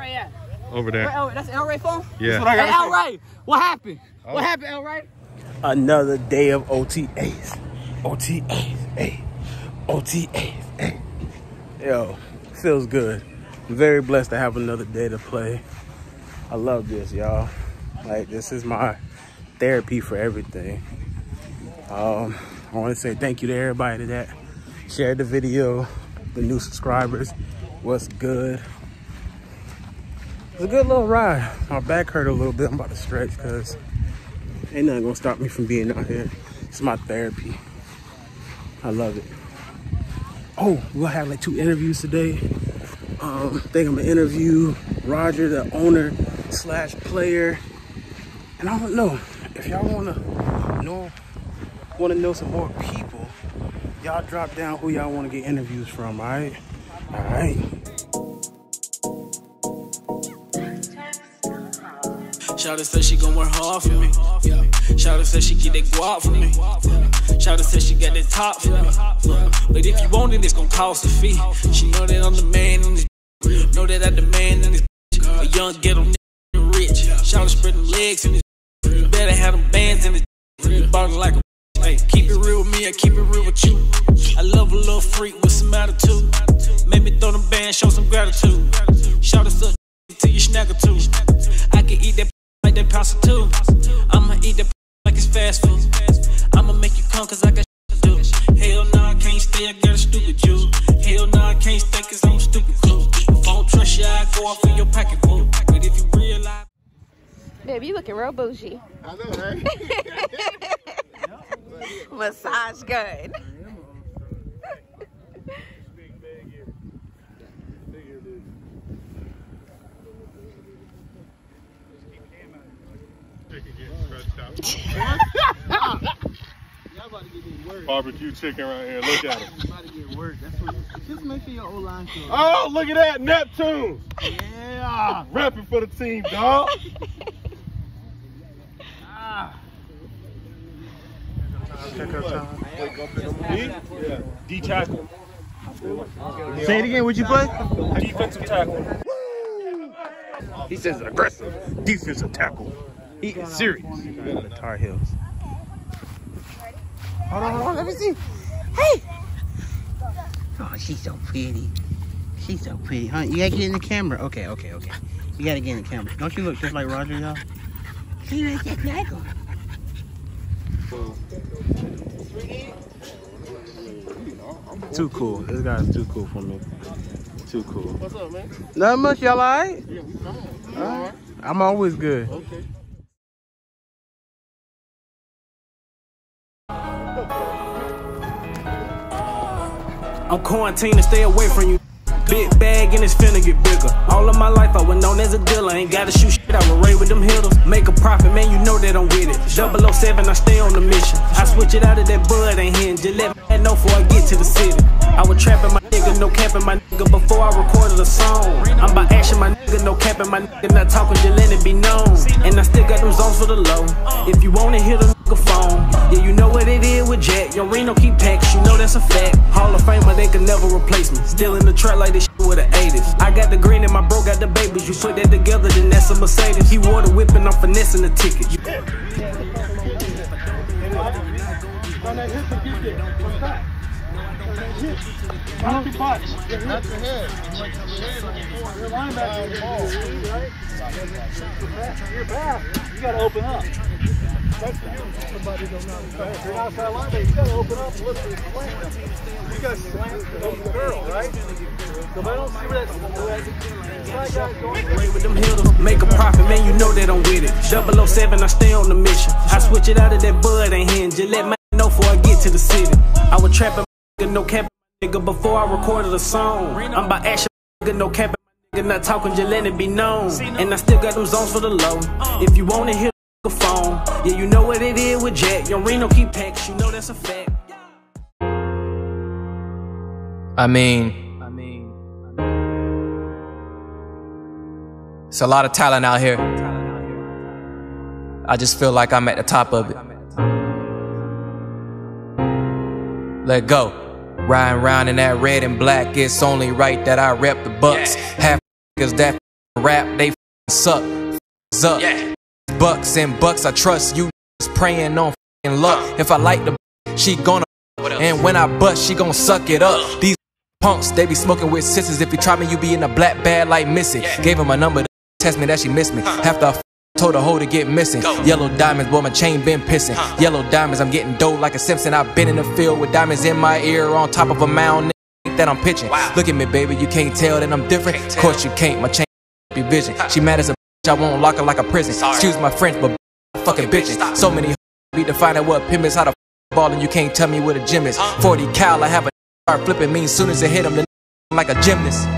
Ray at? Over there. Where El- that's Elray phone? Yeah. Hey, Elray, what happened? What happened, Elray? Another day of OTAs. OTAs, hey. OTAs, hey. Yo, feels good. I'm very blessed to have another day to play. I love this, y'all. Like, this is my therapy for everything. Um, I want to say thank you to everybody that shared the video, the new subscribers. What's good? It's a good little ride. My back hurt a little bit. I'm about to stretch because ain't nothing gonna stop me from being out here. It's my therapy. I love it. Oh, we'll have like two interviews today. Um, I think I'm gonna interview Roger, the owner slash player. And I don't know if y'all wanna know wanna know some more people. Y'all drop down who y'all wanna get interviews from, alright? Alright. Shawty said she gon' work hard for me. Yeah. Shawty said she get that guap for me. Yeah. Shawty said she got that top for me. But if you want it, it's gon' cost a fee. She know that I'm the man in this. Know that I demand in this. A young ghetto nigga rich. Shawty spread them legs in this. You better have them bands in this. Ballin' like a. Hey, keep it real with me, I keep it real with you. I love a little freak with some attitude. Make me throw them bands, show some gratitude. Shout us up till you snag a two. I can eat that like that pasta too. I'ma eat that like it's fast food. I'ma make you come cause I got to do. Hell nah, I can't stay, I got a stupid Jew. Hell nah, I can't stay cause I'm stupid cool. If I don't trust you, I go off in your pocket fool. But if you realize. Baby, you looking real bougie. I know, right? Massage gun. Barbecue chicken right here. Look at him. about to get work. That's what. Just make sure your O line shows. Oh, look at that. Neptune. Yeah. Rapping for the team, dog. Yeah. D tackle. Say it again, What'd you play? Defensive tackle. He says aggressive defensive tackle. He is serious. The Tar Heels. Hold on, hold on, let me see. Hey! Oh, she's so pretty. She's so pretty. Huh? You gotta get in the camera. Okay, okay, okay. You gotta get in the camera. Don't you look just like Roger, y'all? See, like that tackle. Too cool. This guy's too cool for me. Too cool. What's up, man? Not much, y'all alright? Yeah, we fine. All right. I'm always good. Okay. I'm quarantined and stay away from you. Big bag and it's finna get bigger. All of my life I was known as a dealer. Ain't gotta shoot shit, I was raid with them hitters. Make a profit, man, you know that I'm with it. 007, I stay on the mission. I switch it out of that bud ain't hitting. Just let me know before I get to the city. I was trapping my nigga, no capping my nigga before I recorded a song. I'm by action my nigga, no capping my nigga, not talking, just let it be known. And I still got them zones for the low. If you wanna hit yeah, you know what it is with Jack. Yo, Reno keep packs, you know that's a fact. Hall of Famer, they can never replace me. Still in the trap like this with the 80s. I got the green and my bro got the babies. You put that together, then that's a Mercedes. He wore the whip and I'm finessing the ticket. You gotta open up. You gotta open up and look for the. You got over the right? So if I don't see where that's going. Make a profit, man, you know that I'm with it. 007, I stay on the mission. I switch it out of that bud ain't hitting. Just let my know before I get to the city. I was trapping no my nigga before I recorded a song. I'm by action, nigga, no my nigga, not talking, just let it be known. And I still got them zones for the low. If you wanna hit the phone, yeah, you know what it is with Jack. Yo, Reno keep packs, you know that's a fact. I mean, it's a lot of talent out here. I just feel like I'm at the top of it. Let go. Riding round in that red and black, it's only right that I rep the bucks. Half cause that rap, they suck. F Up. Yeah. Bucks and bucks, I trust you. Praying on luck. Uh. If I like the she gonna. And when I bust, she gonna suck it up. Uh. These punks, they be smoking with sisters. If you try me, you be in a black bag like Missy. Gave her my number to test me that she missed me. Uh. After I told her hoe to get missing. Yellow diamonds, boy, my chain been pissing. Yellow diamonds, I'm getting dope like a Simpson. I've been in the field with diamonds in my ear on top of a mound that I'm pitching. Look at me, baby, you can't tell that I'm different. Of course you can't, my chain be vision. She mad as a bitch, I won't lock her like a prison. Excuse my French, but fucking bitches. So many be defining what pimp is, how to ball, and you can't tell me where the gym is. 40 cal, I have a start flipping me. Soon as it hit him, the like a gymnast.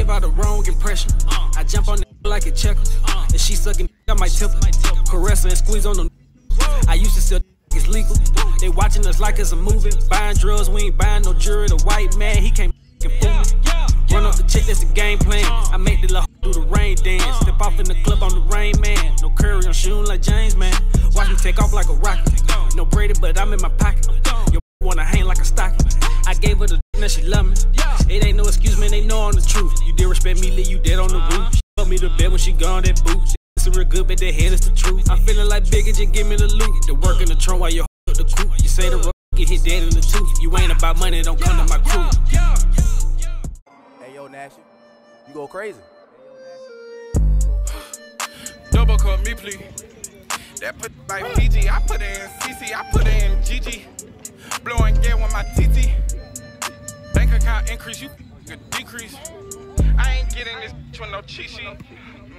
Give out the wrong impression. I jump on the like a checker. And she sucking, I might tip her. Caress and squeeze on them. I used to sell it's legal. They watching us like it's a movie. Buying drugs, we ain't buying no jury. The white man, he can't fool me. Run up the chick, that's the game plan. I make the little do the rain dance. Step off in the club, I'm the rain man. No curry, I'm shooting like James, man. Watch me take off like a rocket. No Brady, but I'm in my pocket. Your wanna hang like a stocking. I gave her the now she love me. It ain't no excuse, man, they know I'm the truth. You did respect me, leave you dead on the uh-huh. roof. She put me to bed when she gone that boot. It's real good, but the head is the truth. Uh-huh. I'm feeling like bigger, just give me the loot. The work in the trunk while you hold the coupe. You say the uh-huh. road get hit dead in the tooth. You ain't about money, don't come to my crew. Hey, yo, Nash, you go crazy. Double cup me, please. That put like PG, I put it in CC, I put it in GG. Blowing get with my TT. Bank account increase, you could decrease. I ain't getting this with no cheat sheet.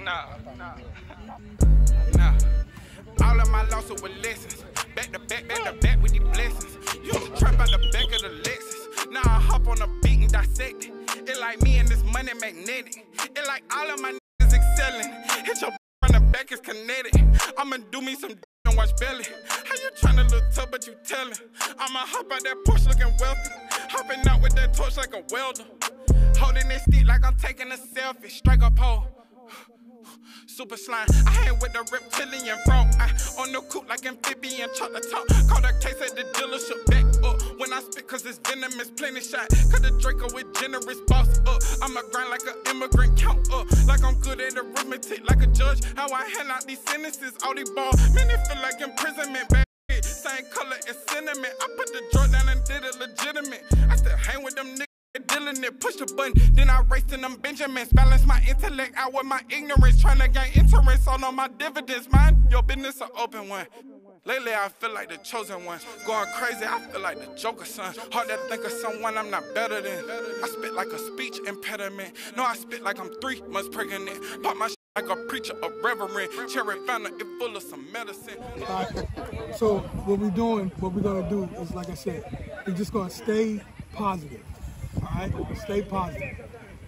Nah. Nah. All of my losses with lessons. Back to back, back to back with these blessings. Used to trap out the back of the Lexus. Now I hop on the beat and dissect it. It like me and this money magnetic. It like all of my niggas excelling. Hit your on the back is kinetic. I'ma do me some and watch belly. How you tryna look tough but you tellin'? I'ma hop out that Porsche looking wealthy. Hopping out with that torch like a welder. Holding that stick like I'm taking a selfie. Strike a pole. Super slime. I hang with the reptilian front. I on the coupe like amphibian, the top. Call that case at the dealership back up. When I spit, cause it's venomous, plenty shot. Cause the Draco with generous boss up. I'ma grind like an immigrant, count up. Like I'm good at arithmetic, like a judge. How I hand out these sentences, all these balls. Man, it feel like imprisonment, back. Same color as cinnamon. I put the draw down and did it legitimate. I still hang with them niggas. Dealing it, push the button, then I race in them Benjamins. Balance my intellect out with my ignorance, trying to gain interest on all my dividends. Mind your business, an open one. Lately, I feel like the chosen one. Going crazy, I feel like the Joker son. Hard to think of someone I'm not better than. I spit like a speech impediment. No, I spit like I'm three months pregnant. Pop my like a preacher, a reverend. Cherry fountain, it full of some medicine. So what we're doing, what we're gonna do is, like I said, we're just gonna stay positive. All right, stay positive.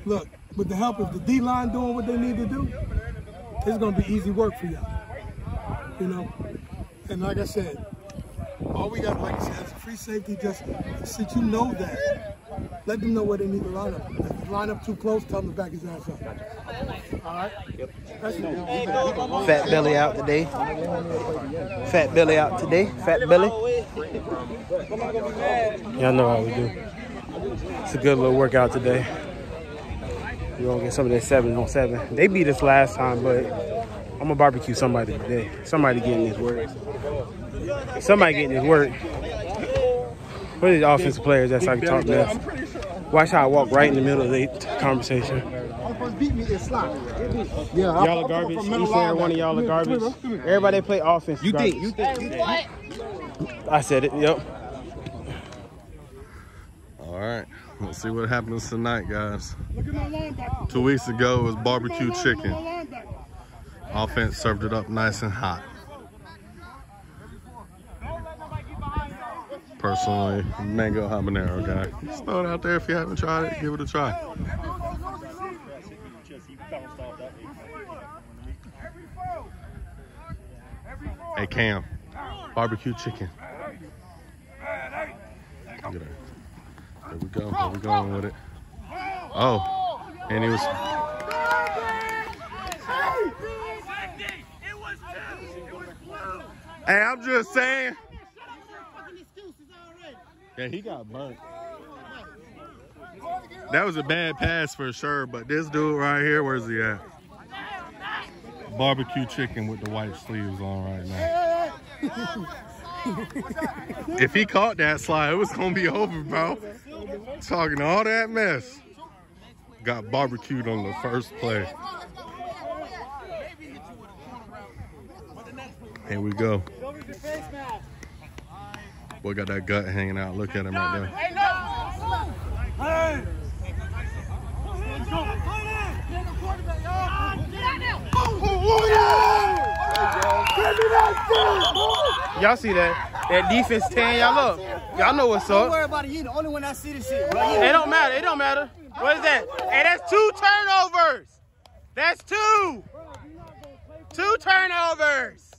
Look, with the help of the D line doing what they need to do, it's gonna be easy work for y'all. You know, and like I said, all we got, like I said, is free safety. Just since you know that, let them know where they need to line up. If you line up too close, tell them to back his ass up. All right. That's it. Fat Belly out today. Fat Belly out today. Fat Belly. Y'all know how we do. It's a good little workout today. We're gonna get some of that seven on seven. They beat us last time, but I'm gonna barbecue somebody today. Somebody getting this work. Somebody getting this work. What are these offensive players that's like talk mess? Watch how I walk right in the middle of the conversation. Yeah, Y'all are garbage. Each and every one of y'all are garbage. Everybody play offense. You think? You think? I said it. Yep. All right, let's see what happens tonight, guys. Two weeks ago it was barbecue chicken. Offense served it up nice and hot. Personally, mango habanero guy. Just throw it out there if you haven't tried it. Give it a try. Hey Cam, barbecue chicken. There we go. There we going with it. Oh, and he was. Hey, I'm just saying. Yeah, he got burnt. That was a bad pass for sure, but this dude right here, where's he at? Barbecue chicken with the white sleeves on right now. if he caught that slide, it was gonna be over, bro. Talking all that mess. Got barbecued on the first play. Here we go. Boy got that gut hanging out. Look at him right there. Y'all see that? That defense tearing y'all up. Y'all know what's up. Don't up. worry about it. You the only one that see this shit. It don't matter. It don't matter. What is that? Hey, that's two turnovers. That's two. Two turnovers.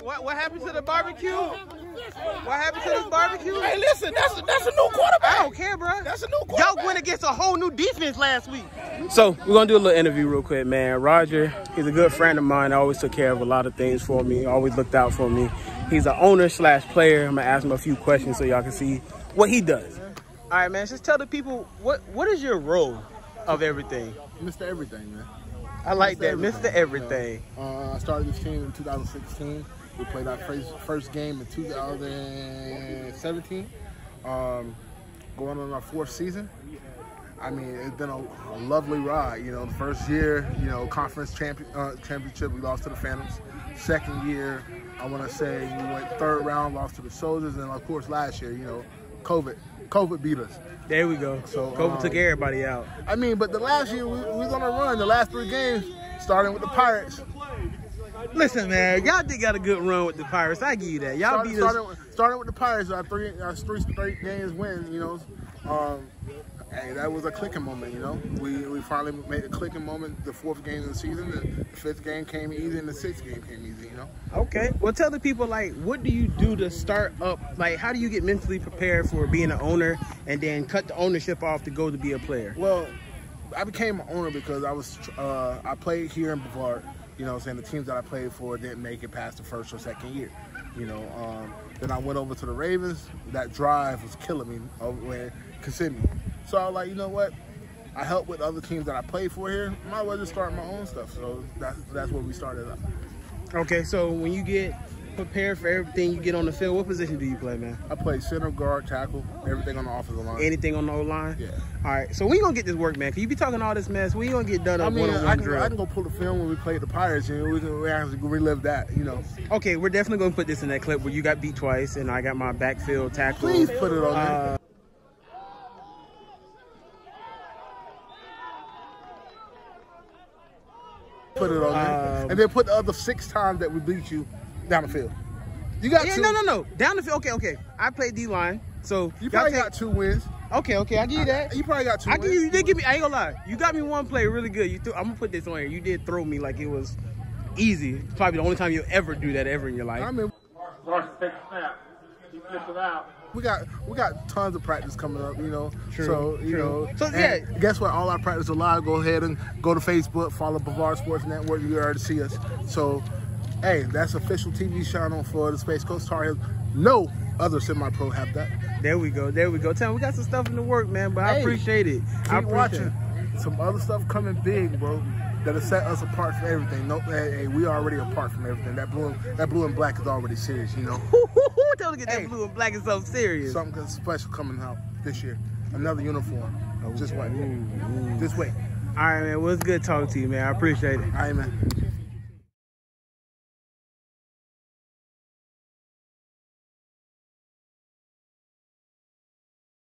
What what happened to the barbecue? What happened to this barbecue? Hey, listen, that's a, that's a new quarterback. I don't care, bro. That's a new quarterback. Y'all went against a whole new defense last week. So we're gonna do a little interview real quick, man. Roger, he's a good friend of mine. I Always took care of a lot of things for me. Always looked out for me. He's an owner slash player. I'm gonna ask him a few questions so y'all can see what he does. All right, man. Just tell the people what what is your role of everything. Mr. Everything, man. I like that, Mr. Everything. Uh, I started this team in 2016. We played our first, first game in 2017. Um, going on our fourth season. I mean, it's been a, a lovely ride. You know, the first year, you know, conference champion, uh, championship, we lost to the Phantoms. Second year, I want to say we went third round, lost to the Soldiers, and of course last year, you know, COVID, COVID beat us. There we go. So COVID um, took everybody out. I mean, but the last year we, we was on a run. The last three games, starting with the Pirates. Listen, man, y'all did got a good run with the Pirates. I give you that. Y'all started, beat us. started, with, started with the Pirates. Our three, our three straight games win. You know, um, hey, that was a clicking moment. You know, we we finally made a clicking moment. The fourth game of the season, the, the fifth game came easy, and the sixth game came easy. You know. Okay. Well, tell the people like, what do you do to start up? Like, how do you get mentally prepared for being an owner and then cut the ownership off to go to be a player? Well, I became an owner because I was uh, I played here in Brevard. You know, I'm saying the teams that I played for didn't make it past the first or second year. You know, um, then I went over to the Ravens. That drive was killing me over in Kissimmee. So I was like, you know what? I helped with other teams that I played for here. Might as well just start my own stuff. So that's that's where we started up. Okay. So when you get prepared for everything you get on the field, what position do you play, man? I play center, guard, tackle, everything on the offensive line. Anything on the O line? Yeah. All right. So we gonna get this work, man. Cause you be talking all this mess. We gonna get done I mean, one on I one can, drill. I can go pull the film when we played the Pirates, and we can we actually relive that. You know. Okay, we're definitely gonna put this in that clip where you got beat twice and I got my backfield tackle. Please put it on there. Uh, put it on there, Um, and then put the other six times that we beat you down the field. You got yeah, two. no, no, no. Down the field. Okay, okay. I played D line, so You probably y'all got two wins. Okay, okay. I give you that. You probably got two. I give you. You did give me. I ain't gonna lie. You got me one play really good. You threw. I'm gonna put this on here. You did throw me like it was easy. It's probably the only time you'll ever do that ever in your life. I mean, we got we got tons of practice coming up. You know. True, So you true. know. So, yeah. Guess what? All our practice are live. Go ahead and go to Facebook. Follow Brevard Sports Network. You already see us. So, hey, that's official TV channel for the Space Coast Tar Heels. No other semi-pro have that. There we go. There we go. Tell me, we got some stuff in the work, man. But I appreciate it. Keep I appreciate watching. it. Some other stuff coming big, bro. That'll set us apart from everything. No, hey, hey, we already apart from everything. That blue, that blue and black is already serious, you know. Tell to get that blue and black is so serious. Something special coming out this year. Another uniform. Just wait. Just wait. All right, man. Well, it's good talking to you, man. I appreciate it. All right, man.